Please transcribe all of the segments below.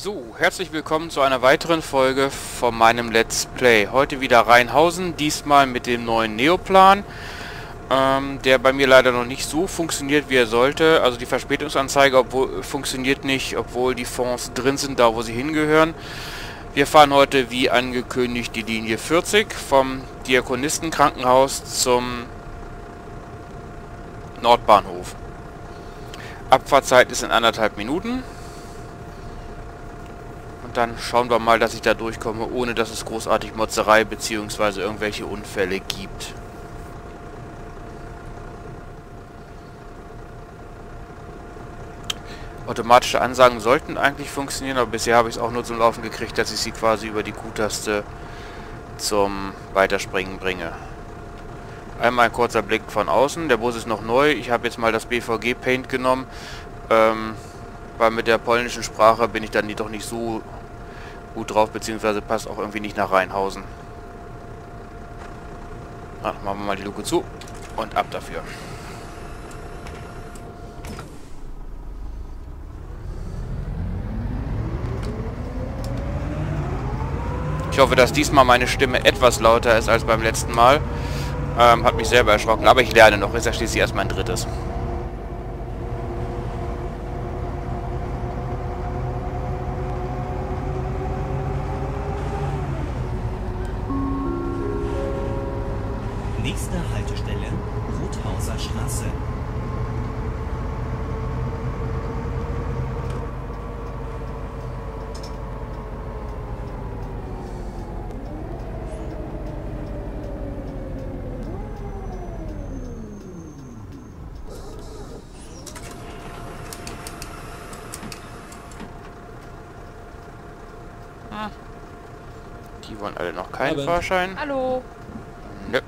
So, herzlich willkommen zu einer weiteren Folge von meinem Let's Play. Heute wieder Rheinhausen, diesmal mit dem neuen Neoplan, ähm, der bei mir leider noch nicht so funktioniert, wie er sollte. Also die Verspätungsanzeige obwohl, funktioniert nicht, obwohl die Fonds drin sind, da wo sie hingehören. Wir fahren heute, wie angekündigt, die Linie 40 vom Diakonistenkrankenhaus zum Nordbahnhof. Abfahrtzeit ist in anderthalb Minuten. Und dann schauen wir mal, dass ich da durchkomme, ohne dass es großartig Motzerei bzw. irgendwelche Unfälle gibt. Automatische Ansagen sollten eigentlich funktionieren, aber bisher habe ich es auch nur zum Laufen gekriegt, dass ich sie quasi über die Q-Taste zum Weiterspringen bringe. Einmal ein kurzer Blick von außen. Der Bus ist noch neu. Ich habe jetzt mal das BVG Paint genommen, ähm, weil mit der polnischen Sprache bin ich dann doch nicht so gut drauf, beziehungsweise passt auch irgendwie nicht nach Rheinhausen. Ach, machen wir mal die Luke zu und ab dafür. Ich hoffe, dass diesmal meine Stimme etwas lauter ist als beim letzten Mal. Ähm, hat mich selber erschrocken, aber ich lerne noch. Ist ja schließlich erst mein drittes. Nächste Haltestelle Rothauser Straße. Die wollen alle noch keinen Aber- Fahrschein. Hallo. Nö.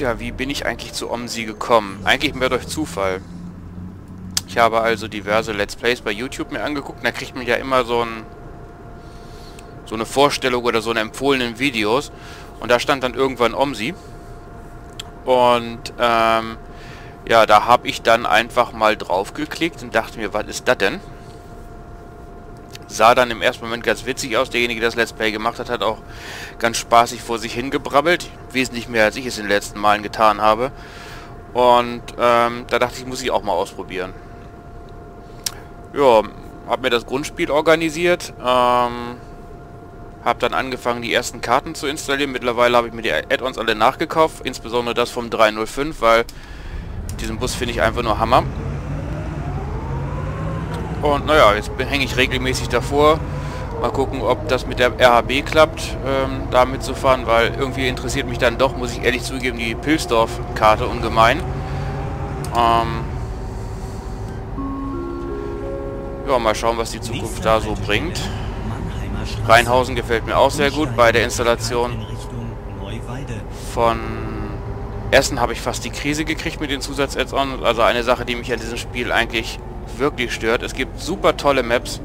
Tja, wie bin ich eigentlich zu OMSI gekommen? Eigentlich mehr durch Zufall. Ich habe also diverse Let's Plays bei YouTube mir angeguckt. Da kriegt man ja immer so ein so eine Vorstellung oder so eine empfohlenen Videos. Und da stand dann irgendwann OMSI. Und ähm, ja, da habe ich dann einfach mal drauf geklickt und dachte mir, was ist das denn? Sah dann im ersten Moment ganz witzig aus. Derjenige, der das Let's Play gemacht hat, hat auch ganz spaßig vor sich hingebrabbelt. Wesentlich mehr, als ich es in den letzten Malen getan habe. Und ähm, da dachte ich, muss ich auch mal ausprobieren. Ja, habe mir das Grundspiel organisiert. Ähm, habe dann angefangen, die ersten Karten zu installieren. Mittlerweile habe ich mir die Add-ons alle nachgekauft. Insbesondere das vom 305, weil diesen Bus finde ich einfach nur Hammer. Und naja, jetzt hänge ich regelmäßig davor. Mal gucken, ob das mit der RHB klappt, ähm, da mitzufahren, weil irgendwie interessiert mich dann doch, muss ich ehrlich zugeben, die Pilsdorf-Karte ungemein. Ähm ja, mal schauen, was die Zukunft da so bringt. Rheinhausen gefällt mir auch sehr gut bei der Installation von Essen habe ich fast die Krise gekriegt mit den Zusatz-Add-on. Also eine Sache, die mich an diesem Spiel eigentlich wirklich stört. Es gibt super tolle Maps.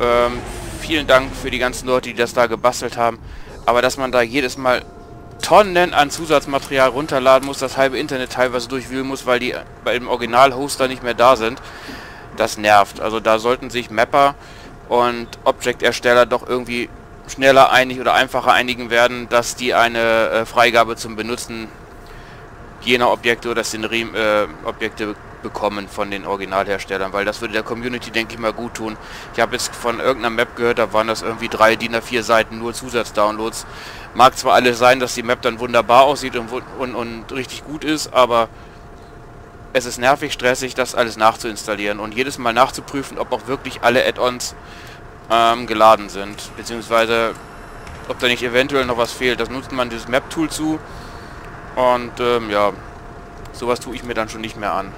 Ähm, vielen Dank für die ganzen Leute, die das da gebastelt haben. Aber dass man da jedes Mal Tonnen an Zusatzmaterial runterladen muss, das halbe Internet teilweise durchwühlen muss, weil die bei dem Original-Hoster nicht mehr da sind, das nervt. Also da sollten sich Mapper und Object-Ersteller doch irgendwie schneller einig oder einfacher einigen werden, dass die eine äh, Freigabe zum Benutzen jener Objekte oder Szenerie äh, bekommen von den Originalherstellern, weil das würde der Community, denke ich mal, gut tun. Ich habe jetzt von irgendeiner Map gehört, da waren das irgendwie drei DIN A4 Seiten nur Zusatzdownloads. Mag zwar alles sein, dass die Map dann wunderbar aussieht und, und, und richtig gut ist, aber es ist nervig, stressig, das alles nachzuinstallieren und jedes Mal nachzuprüfen, ob auch wirklich alle Add-ons ähm, geladen sind, beziehungsweise ob da nicht eventuell noch was fehlt. Das nutzt man dieses Map-Tool zu und ähm, ja, sowas tue ich mir dann schon nicht mehr an.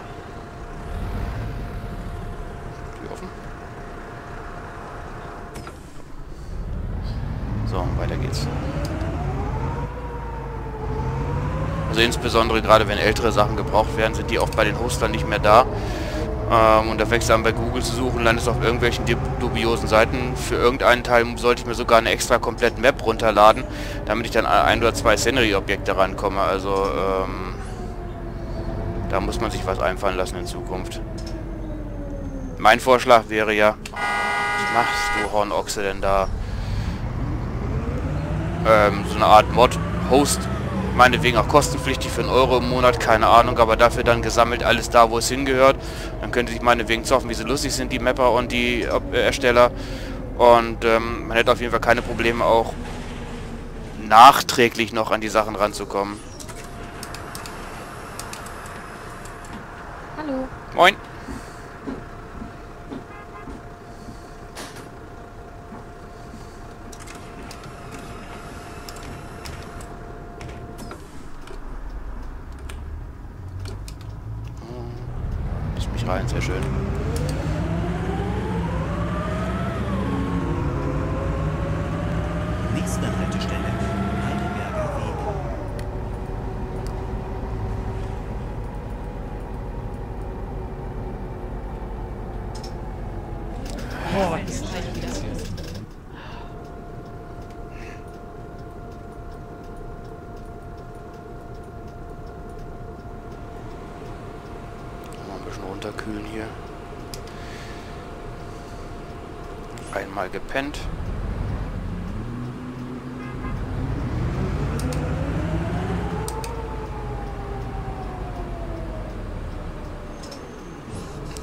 Tür offen. Geht's. Also insbesondere gerade wenn ältere Sachen gebraucht werden, sind die oft bei den Hostern nicht mehr da. Ähm, und da fängst du an bei Google zu suchen, landest auf irgendwelchen dubiosen Seiten. Für irgendeinen Teil sollte ich mir sogar eine extra komplette Map runterladen, damit ich dann ein oder zwei Scenery-Objekte rankomme. Also ähm, da muss man sich was einfallen lassen in Zukunft. Mein Vorschlag wäre ja, was machst du Hornochse denn da? Ähm, so eine Art Mod-Host meinetwegen auch kostenpflichtig für einen Euro im Monat, keine Ahnung, aber dafür dann gesammelt alles da, wo es hingehört. Dann könnte ich meinetwegen zoffen, wie sie lustig sind, die Mapper und die äh, Ersteller. Und ähm, man hätte auf jeden Fall keine Probleme, auch nachträglich noch an die Sachen ranzukommen. Hallo. Moin. Rein, sehr schön. Nächste Haltestelle, Heidelberger Weg. Boah, das ist halt wieder. Mal ein bisschen runterkühlen hier. Einmal gepennt.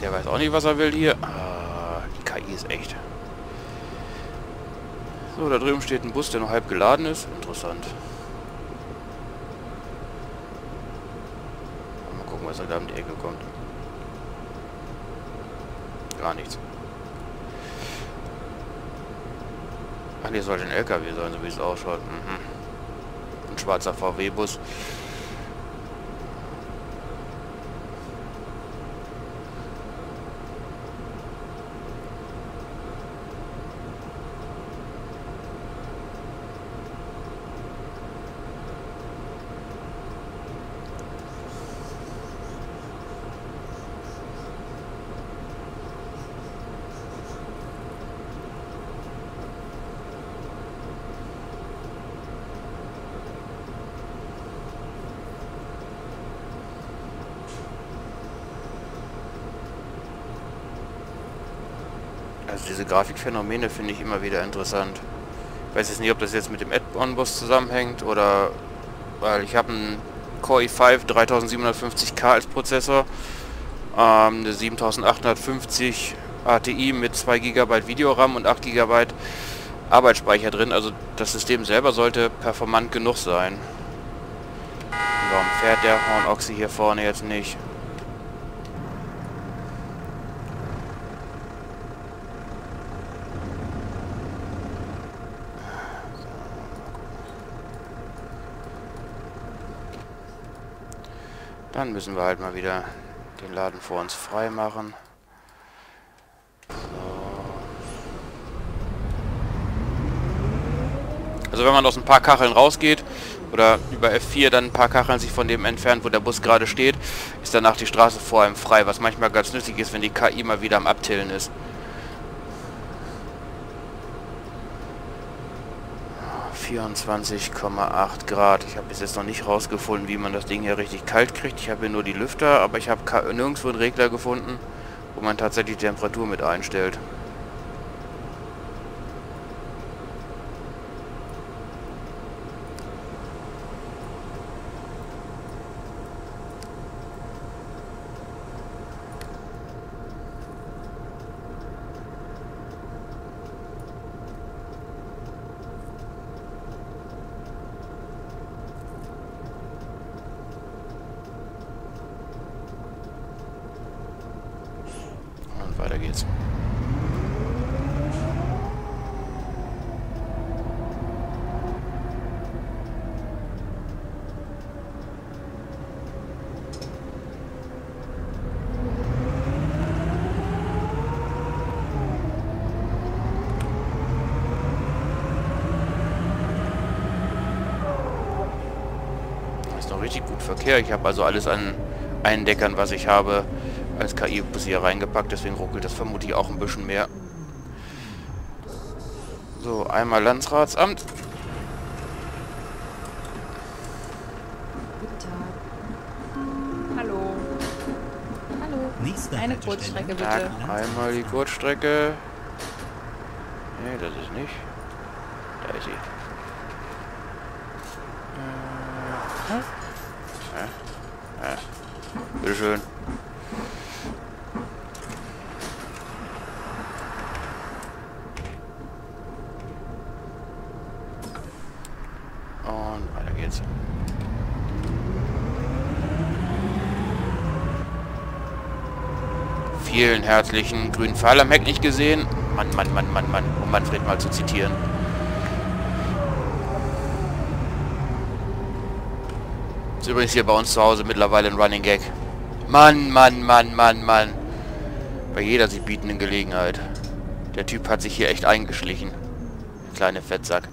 Der weiß auch nicht, was er will hier. Ah, die KI ist echt. So, da drüben steht ein Bus, der noch halb geladen ist. Interessant. Mal gucken, was er da um die Ecke kommt. Gar nichts. Ach, hier soll ein LKW sein, so wie es ausschaut. Mhm. Ein schwarzer VW-Bus. Also diese Grafikphänomene finde ich immer wieder interessant. Ich weiß jetzt nicht, ob das jetzt mit dem Add-on-Bus zusammenhängt oder... Weil ich habe einen Core i5 3750K als Prozessor, ähm, eine 7850 ATI mit 2 GB Videoram und 8 GB Arbeitsspeicher drin. Also das System selber sollte performant genug sein. Warum fährt der Horn-Oxy hier vorne jetzt nicht? Dann müssen wir halt mal wieder den Laden vor uns frei machen. So. Also wenn man aus ein paar Kacheln rausgeht oder über F4 dann ein paar Kacheln sich von dem entfernt, wo der Bus gerade steht, ist danach die Straße vor einem frei, was manchmal ganz nützlich ist, wenn die KI mal wieder am Abtillen ist. 24,8 Grad. Ich habe bis jetzt noch nicht rausgefunden, wie man das Ding hier richtig kalt kriegt. Ich habe hier nur die Lüfter, aber ich habe nirgendwo einen Regler gefunden, wo man tatsächlich die Temperatur mit einstellt. Und weiter geht's. Richtig gut Verkehr. Ich habe also alles an Eindeckern, was ich habe, als KI-Bus hier reingepackt, deswegen ruckelt das vermutlich auch ein bisschen mehr. So, einmal Landsratsamt. Guten Tag. Hallo. Hallo. Nächste Eine. Kurzstrecke bitte. Tag, einmal die Kurzstrecke. Nee, das ist nicht. Da ist sie. Äh, äh, äh. Bitteschön weiter geht's. Vielen herzlichen grünen Pfeil am Heck nicht gesehen. Mann, Mann, Mann, Mann, Mann. Um Manfred mal zu zitieren. Ist übrigens hier bei uns zu Hause mittlerweile ein Running Gag. Mann, Mann, Mann, Mann, Mann. Bei jeder sich bietenden Gelegenheit. Der Typ hat sich hier echt eingeschlichen. Kleine Fettsack.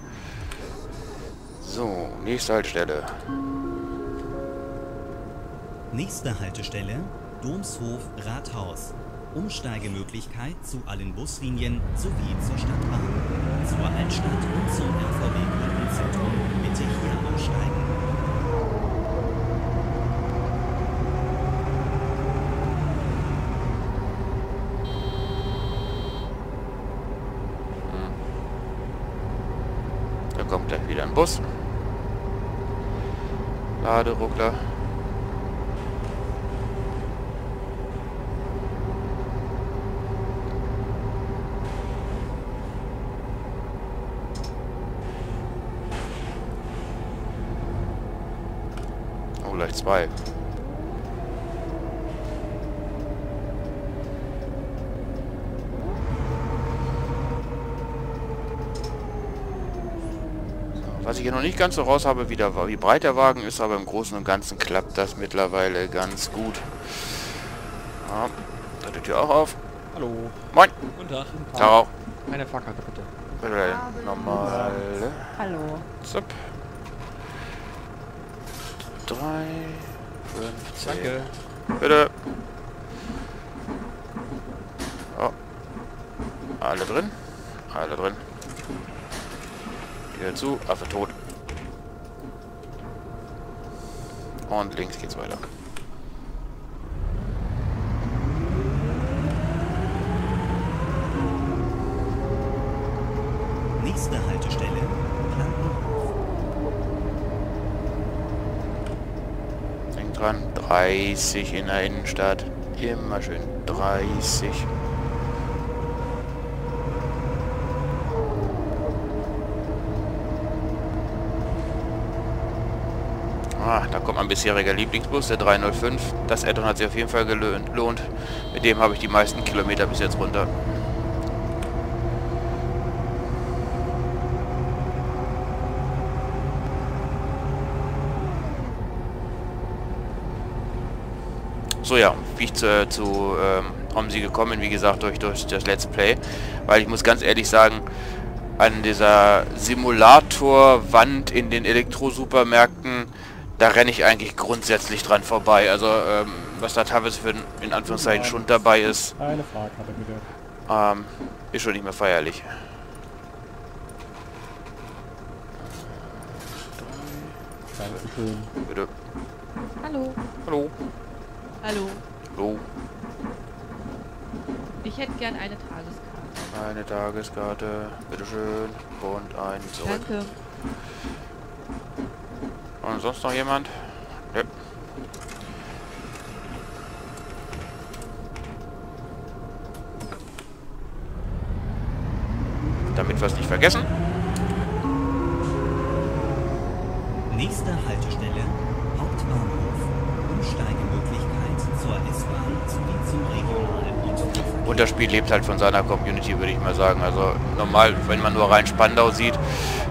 So, nächste Haltestelle. Nächste Haltestelle Domshof Rathaus. Umsteigemöglichkeit zu allen Buslinien sowie zur Stadtbahn. Zur Altstadt und zum RVW Kundenzentrum bitte hier aussteigen. Da kommt gleich wieder ein Bus. Laderuckler. Oh, gleich zwei. Was ich hier noch nicht ganz so raus habe, wie, der, wie breit der Wagen ist, aber im Großen und Ganzen klappt das mittlerweile ganz gut. Ja, da die Tür auch auf. Hallo. Moin. Guten Tag. Tag auch. Eine Fahrkarte bitte. Bitte normale. Hallo. Zup. 3, 15. Danke. Bitte. Oh. Alle drin? Alle drin. Tür zu, Affe tot. Und links geht's weiter. Nächste Haltestelle Dran, 30 in der Innenstadt. Immer schön 30. Ah, da kommt mein bisheriger Lieblingsbus, der 305. Das Addon hat sich auf jeden Fall gelohnt. Mit dem habe ich die meisten Kilometer bis jetzt runter. So ja, wie ich zu, zu ähm, Omsi gekommen bin, wie gesagt, durch, durch das Let's Play. Weil ich muss ganz ehrlich sagen, an dieser Simulatorwand in den Elektro-Supermärkten, da renne ich eigentlich grundsätzlich dran vorbei. Also ähm, was da teilweise für ein, in Anführungszeichen schon dabei ist, ähm, ist schon nicht mehr feierlich. Bitte. Hallo. Hallo. Hallo. Hallo. Ich hätte gern eine Tageskarte. Eine Tageskarte. Bitteschön. Und ein zurück. Danke. Und sonst noch jemand? Ja. Damit wir es nicht vergessen. Nächste Haltestelle Hauptbahnhof. Umsteigemöglichkeit zur S-Bahn sowie zum Regional- und das Spiel lebt halt von seiner Community, würde ich mal sagen. Also normal, wenn man nur rein Spandau sieht,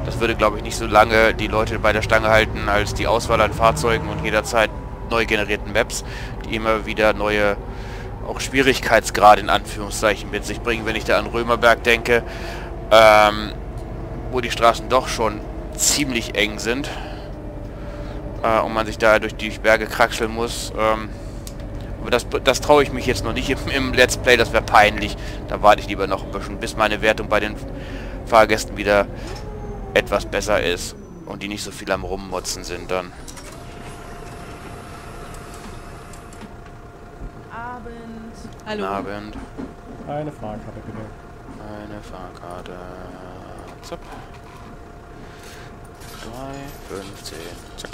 das würde, glaube ich, nicht so lange die Leute bei der Stange halten, als die Auswahl an Fahrzeugen und jederzeit neu generierten Maps, die immer wieder neue, auch Schwierigkeitsgrade in Anführungszeichen mit sich bringen. Wenn ich da an Römerberg denke, ähm, wo die Straßen doch schon ziemlich eng sind äh, und man sich da durch die Berge kraxeln muss, ähm, Aber das, das traue ich mich jetzt noch nicht im, im Let's Play, das wäre peinlich. Da warte ich lieber noch ein bisschen, bis meine Wertung bei den Fahrgästen wieder etwas besser ist und die nicht so viel am Rummotzen sind dann. Abend. Hallo. Abend. Eine Fahrkarte bitte. Eine Fahrkarte. Zack. 3, 15. Zack.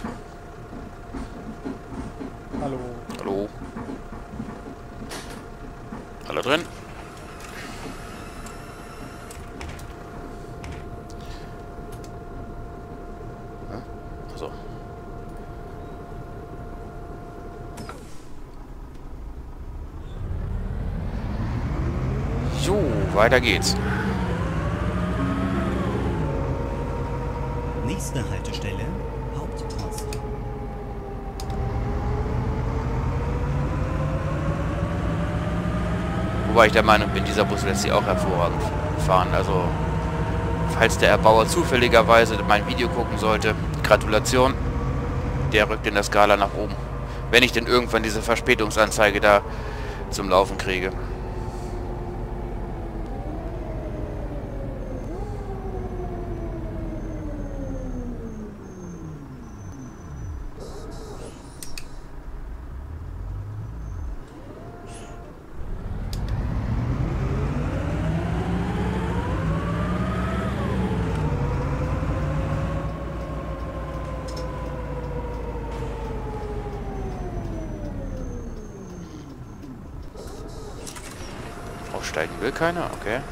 Hallo. Hallo. Alle drin? Achso. So, weiter geht's. Nächste Haltestelle, Hauptpost. Wobei ich der Meinung bin, dieser Bus lässt sich auch hervorragend fahren. Also, falls der Erbauer zufälligerweise mein Video gucken sollte, Gratulation. Der rückt in der Skala nach oben. Wenn ich denn irgendwann diese Verspätungsanzeige da zum Laufen kriege. Aussteigen will keiner? Okay.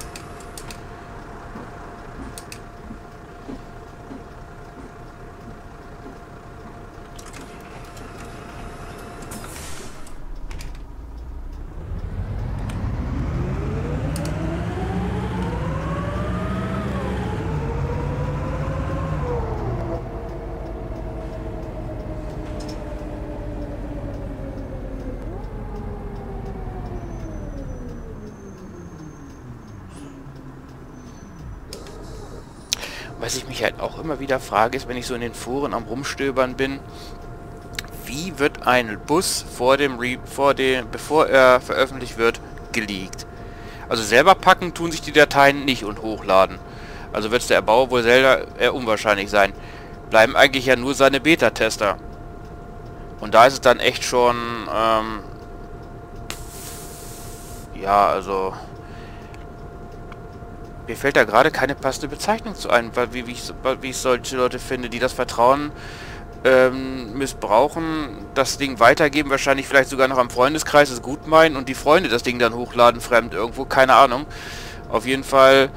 Was ich mich halt auch immer wieder frage, ist, wenn ich so in den Foren am Rumstöbern bin, wie wird ein Bus vor dem, Re vor dem bevor er veröffentlicht wird, geleakt? Also selber packen tun sich die Dateien nicht und hochladen. Also wird es der Erbauer wohl selber eher unwahrscheinlich sein. Bleiben eigentlich ja nur seine Beta-Tester. Und da ist es dann echt schon, ähm, ja, also mir fällt da gerade keine passende Bezeichnung zu ein, weil wie, wie, ich, wie ich solche Leute finde, die das Vertrauen ähm, missbrauchen, das Ding weitergeben, wahrscheinlich vielleicht sogar noch am Freundeskreis es gut meinen und die Freunde das Ding dann hochladen, fremd irgendwo, keine Ahnung. Auf jeden Fall,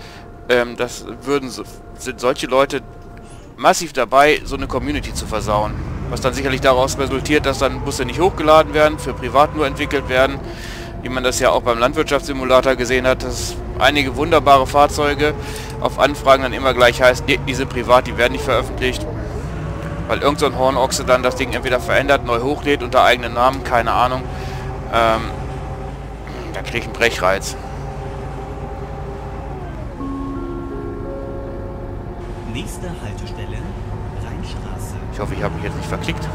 ähm, das würden sind solche Leute massiv dabei, so eine Community zu versauen. Was dann sicherlich daraus resultiert, dass dann Busse nicht hochgeladen werden, für privat nur entwickelt werden, wie man das ja auch beim Landwirtschaftssimulator gesehen hat, dass einige wunderbare Fahrzeuge auf Anfragen dann immer gleich heißt, nee, die sind privat, die werden nicht veröffentlicht. Weil irgend so ein Hornochse dann das Ding entweder verändert, neu hochlädt unter eigenen Namen, keine Ahnung. Ähm, da kriege ich einen Brechreiz. Nächste Haltestelle, Rheinstraße. Ich hoffe, ich habe mich jetzt nicht verklickt.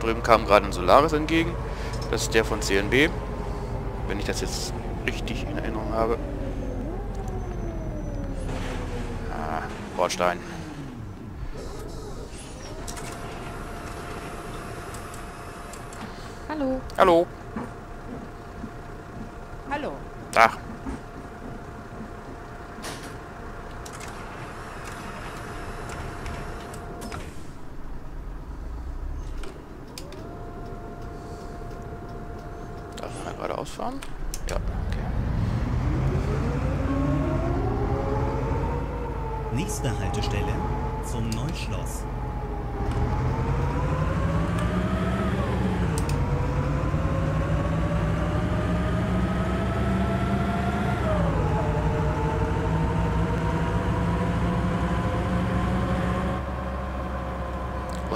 Drüben kam gerade ein Solaris entgegen. Das ist der von CNB. Wenn ich das jetzt richtig in Erinnerung habe. Ah, Bordstein. Hallo. Hallo. Hallo. Ach. Darf man geradeaus fahren? Ja, okay. Nächste Haltestelle, zum Neuschloss.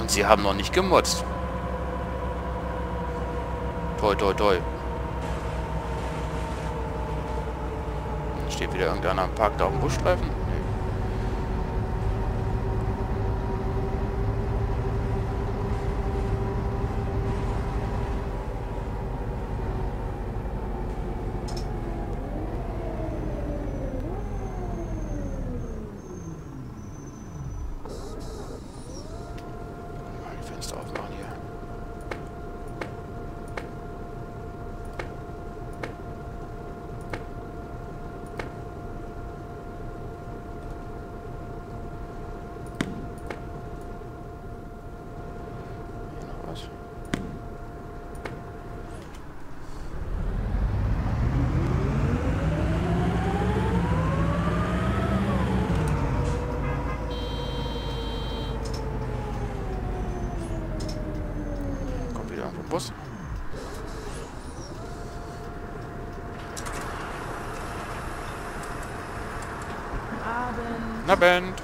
Und sie haben noch nicht gemotzt. Toi, toi, toi. Steht wieder irgendeiner am Park da auf dem Busstreifen? Nee. Mal die Fenster aufmachen hier. Hier noch was. Kommt wieder irgendwo ein Bus. Abend. Na Band.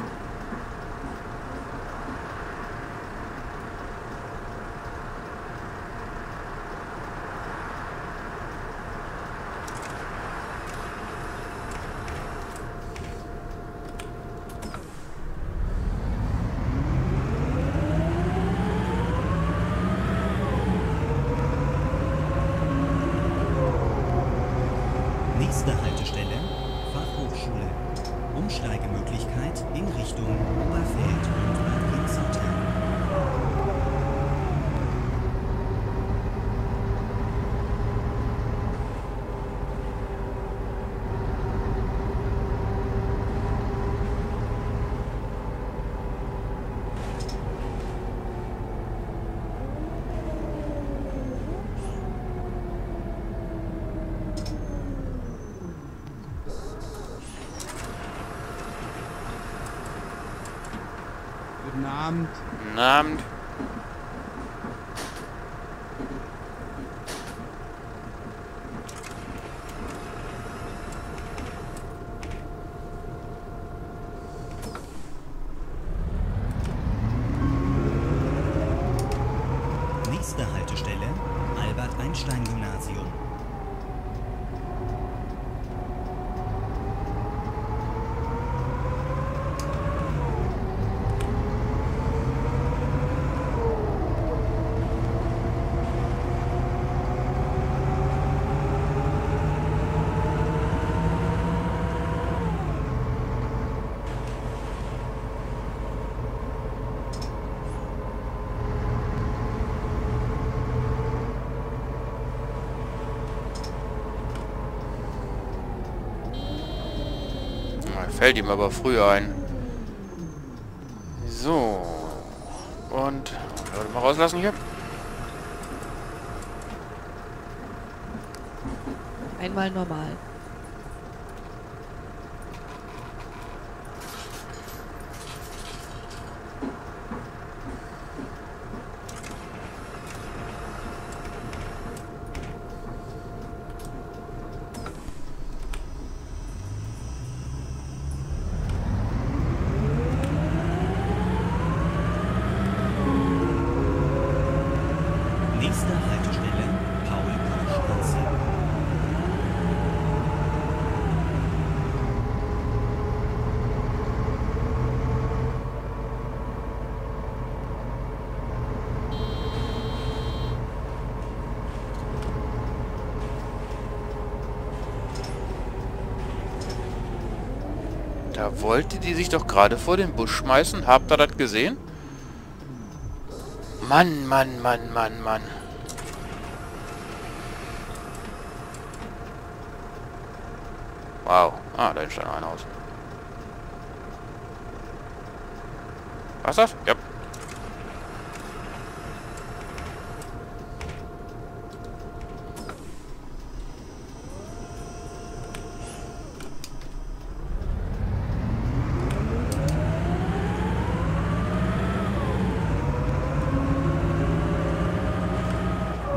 Nächste Haltestelle Fachhochschule. Umsteigemöglichkeit in Richtung Oberfeld und Bad Abend. Guten Abend. Nächste Haltestelle Albert-Einstein-Gymnasium. Fällt ihm aber früher ein. So. Und... Leute mal rauslassen hier. Einmal normal. Nächste Haltestelle Paul-Busch-Straße. Da wollte die sich doch gerade vor den Busch schmeißen. Habt ihr das gesehen? Mann, Mann, Mann, Mann, Mann. Wow. Ah, da noch ein Haus. Was das? Ja.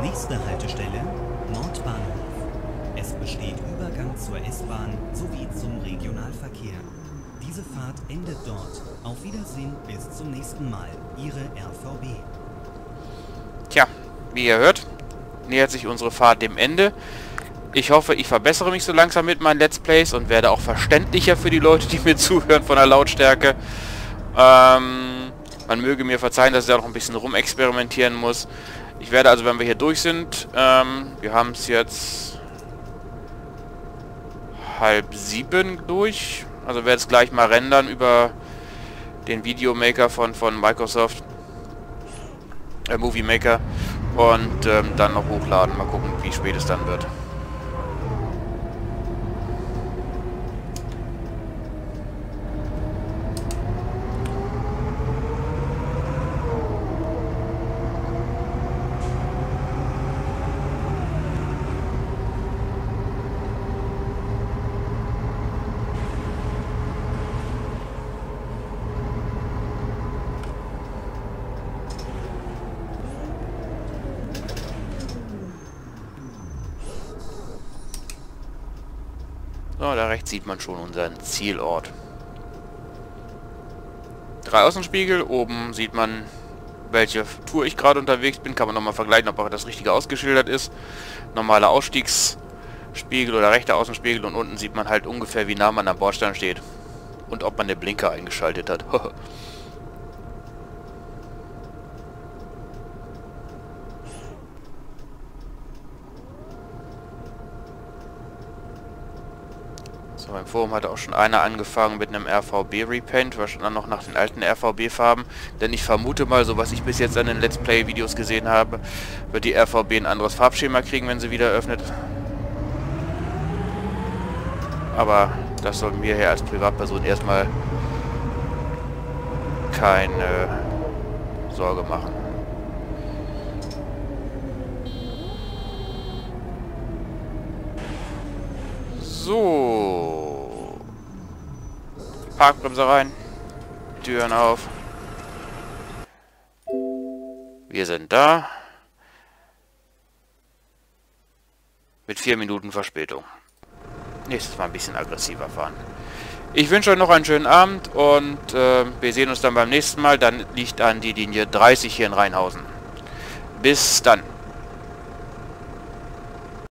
Nächste Haltestelle Nordbahnhof. Es besteht Übergang zur S-Bahn sowie zum Regionalverkehr. Diese Fahrt endet dort. Auf Wiedersehen bis zum nächsten Mal. Ihre RVB. Tja, wie ihr hört, nähert sich unsere Fahrt dem Ende. Ich hoffe, ich verbessere mich so langsam mit meinen Let's Plays und werde auch verständlicher für die Leute, die mir zuhören von der Lautstärke. Ähm, man möge mir verzeihen, dass ich da noch ein bisschen rumexperimentieren muss. Ich werde also, wenn wir hier durch sind, ähm, wir haben es jetzt halb sieben durch. Also werde es gleich mal rendern über den Videomaker von, von Microsoft. Äh, Movie Maker. Und ähm, dann noch hochladen. Mal gucken, wie spät es dann wird. So, da rechts sieht man schon unseren Zielort. Drei Außenspiegel, oben sieht man, welche Tour ich gerade unterwegs bin. Kann man nochmal vergleichen, ob auch das Richtige ausgeschildert ist. Normaler Ausstiegsspiegel oder rechter Außenspiegel und unten sieht man halt ungefähr, wie nah man am Bordstein steht. Und ob man den Blinker eingeschaltet hat. Im Forum hat auch schon einer angefangen mit einem RVB Repaint, wahrscheinlich noch nach den alten RVB Farben, denn ich vermute mal, so was ich bis jetzt an den Let's Play Videos gesehen habe, wird die RVB ein anderes Farbschema kriegen, wenn sie wieder öffnet. Aber das soll mir hier als Privatperson erstmal keine Sorge machen. So. Parkbremse rein. Türen auf. Wir sind da. Mit vier Minuten Verspätung. Nächstes Mal ein bisschen aggressiver fahren. Ich wünsche euch noch einen schönen Abend und äh, wir sehen uns dann beim nächsten Mal. Dann liegt an die Linie 30 hier in Rheinhausen. Bis dann.